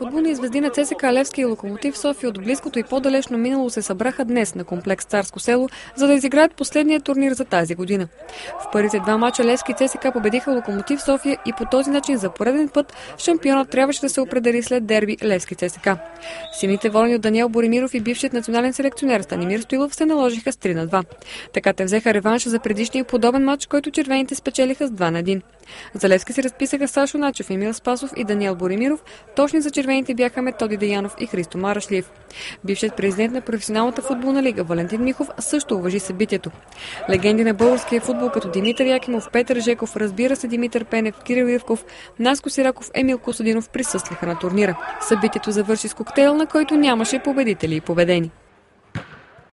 Футболни звезди на ЦСК Левски и Локомотив София от близкото и по-далечно минало се събраха днес на комплекс Царско село, за да изиграят последния турнир за тази година. В първите два мача Левски и ЦСК победиха Локомотив София и по този начин за пореден път шампионът трябваше да се определи след дерби Левски ЦСК. Сините волни от Даниел Боримиров и бившият национален селекционер Станимир Стоилов се наложиха с 3 на 2. Така те взеха реванша за предишния подобен матч, който червените спечелиха с 2 на 1. За Левски се разписаха Сашо Начев, Емил Спасов и Даниел Боримиров. Точни за червените бяха Методи Деянов и Христо Марашлиев. Бившият президент на професионалната футболна лига Валентин Михов също уважи събитието. Легенди на българския футбол като Димитър Якимов, Петър Жеков, разбира се Димитър Пенев, Кирил Ивков, Наско Сираков, Емил Косадинов присъстваха на турнира. Събитието завърши с коктейл, на който нямаше победители и победени.